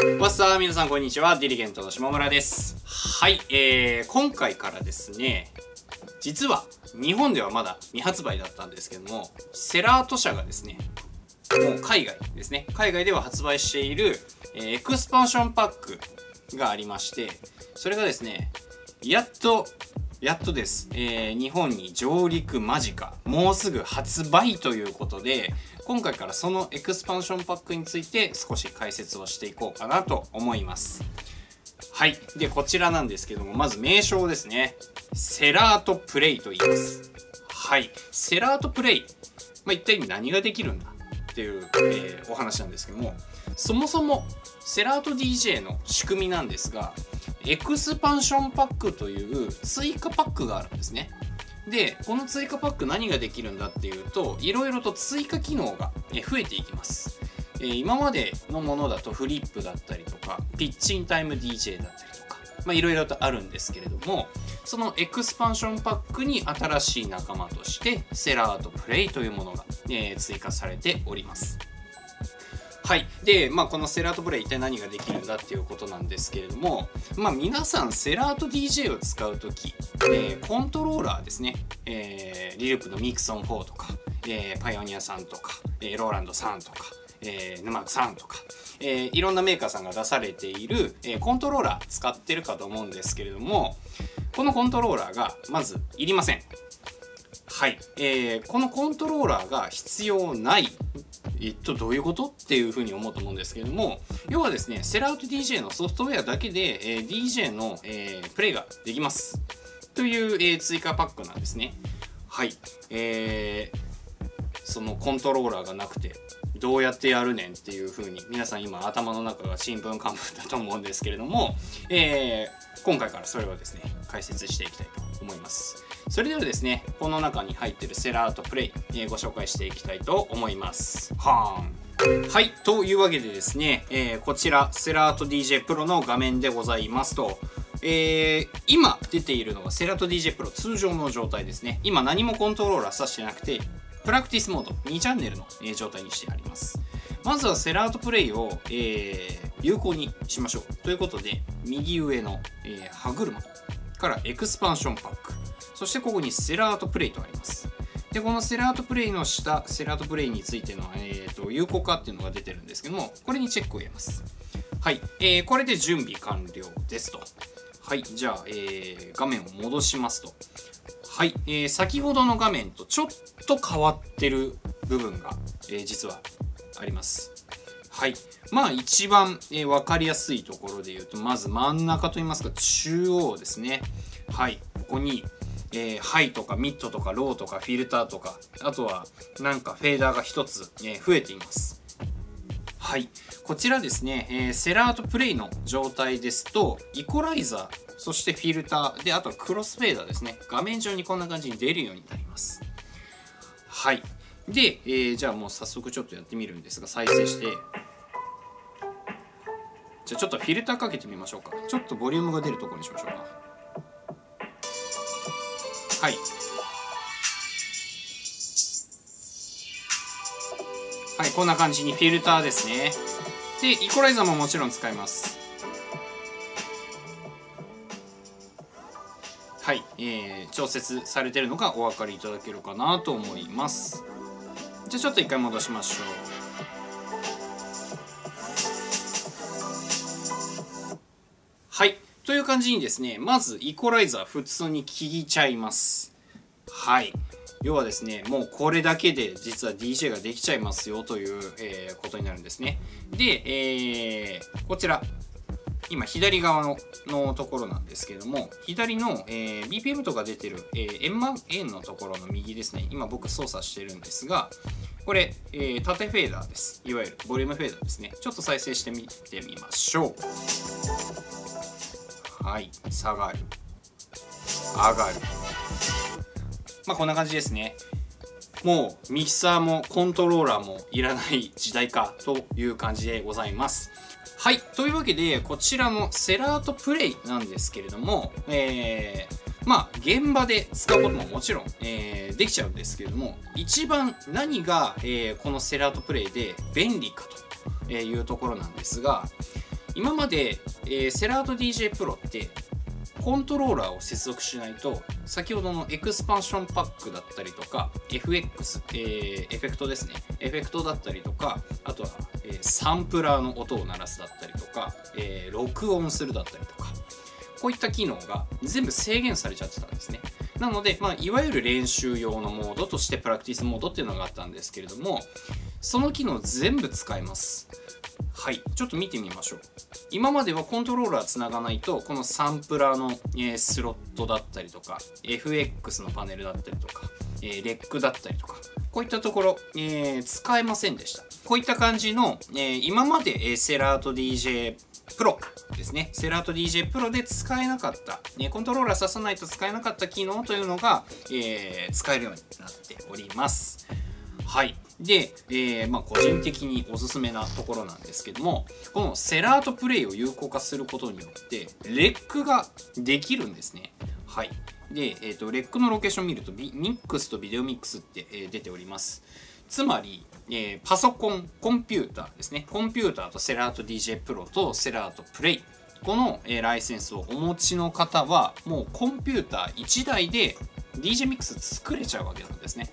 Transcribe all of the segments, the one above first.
わっさー皆さんこんにちは。ディリゲントの下村です。はいえー、今回からですね実は日本ではまだ未発売だったんですけども Serato 社がですねもう海外ですね。海外では発売している、えーエクスパンションパックがありましてそれがですねやっとやっとです、えー日本に上陸間近。もうすぐ発売ということで今回からそのエクスパンションパックについて少し解説をしていこうかなと思います。はい。でこちらなんですけどもまず名称ですね。 Serato Play と言います。はい。 Serato Play、まあ、一体何ができるんだっていう、えーお話なんですけどもそもそもセラート DJ の仕組みなんですがエクスパンションパックという追加パックがあるんですね。でこの追加パック何ができるんだっていうといろいろと追加機能が増えていきます、え今までのものだとフリップだったりとかピッチンタイム DJ だったりとかまあいろいろとあるんですけれどもそのエクスパンションパックに新しい仲間として Serato Play というものが、え追加されております。はい。で、まあ、この Serato Play 一体何ができるんだっていうことなんですけれども、まあ、皆さんセラート DJ を使うとき、えーコントローラーですね、えーリループのミクソン4とか、えーパイオニアさんとか、えーローランドさんとか、えーヌマークさんとか、えーいろんなメーカーさんが出されている、えーコントローラー使ってるかと思うんですけれども、このコントローラーがまずいりません。はい、えーこのコントローラーが必要ないえっとどういうこと？っていうふうに思うと思うんですけれども要はですねセラウト DJ のソフトウェアだけで、えー DJ の、えープレイができます。という、えー追加パックなんですね。はい。えーそのコントローラーがなくて。どうやってやるねんっていう風に皆さん今頭の中が新聞幹部だと思うんですけれども、えー今回からそれをですね解説していきたいと思います。それではですねこの中に入ってるセラートプレイ、えーご紹介していきたいと思います。はーん。はいというわけでですね、えーこちらセラート DJ プロの画面でございますとえー今出ているのがセラート DJ プロ通常の状態ですね。今何もコントローラーさしてなくてプラクティスモード2チャンネルの、え状態にしてあります。まずは Serato Play を、えー有効にしましょう。ということで右上の、えー歯車からエクスパンションパック。そしてここに Serato Play とあります。でこのセラートプレイの下セラートプレイについての、えー、と有効化っていうのが出てるんですけどもこれにチェックを入れます。はい、えーこれで準備完了ですと。はい。じゃあ、えー画面を戻しますと。はい、えー先ほどの画面とちょっと変わってる部分が、えー実はあります。はい。まあ一番、えー分かりやすいところで言うとまず真ん中といいますか中央ですね。はい。ここに、えーハイとかミッドとかローとかフィルターとかあとはなんかフェーダーが一つ、えー増えています。はい。こちらですね、えーセラートプレイの状態ですとイコライザーそしてフィルター。であとはクロスフェーダーですね。画面上にこんな感じに出るようになります。はい。で、えーじゃあもう早速ちょっとやってみるんですが再生して。じゃあちょっとフィルターかけてみましょうか。ちょっとボリュームが出るところにしましょうか。はい。はいこんな感じにフィルターですね。でイコライザーももちろん使います。えー調節されてるのがお分かりいただけるかなと思います。じゃあちょっと一回戻しましょう。はい。という感じにですねまずイコライザー普通に聞いちゃいます。はい。要はですねもうこれだけで実は DJ ができちゃいますよという、えーことになるんですね。で、えーこちら。今左側ののところなんですけども左の、えー BPM とか出てる、えー、円満円のところの右ですね。今僕操作してるんですがこれ、えー縦フェーダーです。いわゆるボリュームフェーダーですね。ちょっと再生してみてみましょう。はい。下がる。上がる。まあこんな感じですね。もうミキサーもコントローラーもいらない時代かという感じでございます。はい。というわけでこちらのセラートプレイなんですけれどもえーまあ現場で使うことももちろん、えーできちゃうんですけれども一番何が、えーこのセラートプレイで便利かというところなんですが今まで、えー、 Serato DJ Pro ってコントローラーを接続しないと先ほどのエクスパンションパックだったりとか FX、えー、エフェクトですね。エフェクトだったりとかあとは、え、サンプラーの音を鳴らすだったりとか、え、録音するだったりとかこういった機能が全部制限されちゃってたんですね。なので、まあ、いわゆる練習用のモードとしてプラクティスモードっていうのがあったんですけれどもその機能全部使えます。はい。ちょっと見てみましょう。今まではコントローラーつながないとこのサンプラーの、え、スロットだったりとか FX のパネルだったりとか、え、レックだったりとかこういったところ、えー、使えませんでした。こういった感じの、え今まで、えセラート DJ プロですね。セラート DJ プロで使えなかった、ね、コントローラーささないと使えなかった機能というのが、えー、使えるようになっております。はい。で、えー、まあ、個人的におすすめなところなんですけども、このセラートプレイを有効化することによって、レックができるんですね。はい。で、えーと、レックのロケーション見ると、ミックスとビデオミックスって、え、出ております。つまり、えー、パソコン、コンピューターですね。コンピューターとセラート DJ プロとセラートプレイ。この、えー、ライセンスをお持ちの方は、もうコンピューター1台で DJ ミックス作れちゃうわけなんですね。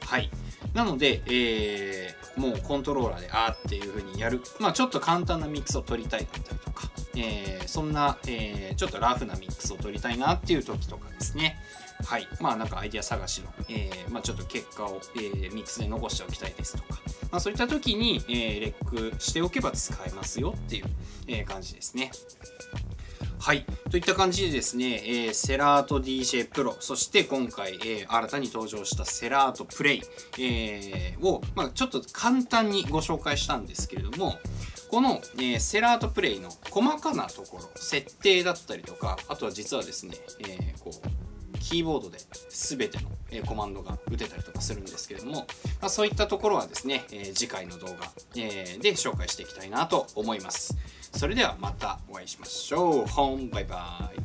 はい。なので、えー、もうコントローラーであーっていう風にやる、まあ、ちょっと簡単なミックスを取りたいだったりとか、えー、そんな、えー、ちょっとラフなミックスを取りたいなっていう時とかですねはい。まあなんかアイデア探しの、えーまあ、ちょっと結果を、えー、ミックスで残しておきたいですとか、まあ、そういった時に、えー、レックしておけば使えますよっていう、え、感じですね。はい。といった感じでですね、えー、セラート DJ Pro、そして今回、えー、新たに登場したセラートプレイ、えー、を、まあ、ちょっと簡単にご紹介したんですけれども、この、え、セラートプレイの細かなところ、設定だったりとか、あとは実はですね、えこう、キーボードで全てのコマンドが打てたりとかするんですけれども、まあ、そういったところはですね、え次回の動画、えで紹介していきたいなと思います。それではまたお会いしましょう。本バイバイ。